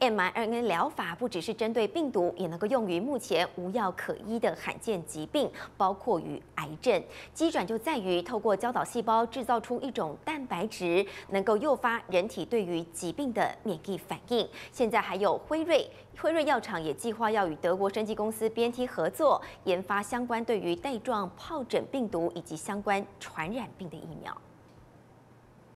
mRNA 疗法不只是针对病毒，也能够用于目前无药可医的罕见疾病，包括于癌症。机转就在于透过胶导细胞制造出一种蛋白质，能够诱发人体对于疾病的免疫反应。现在还有辉瑞，辉瑞药厂也计划要与德国生技公司 BNT 合作，研发相关对于带状疱疹病毒以及相关传染病的疫苗。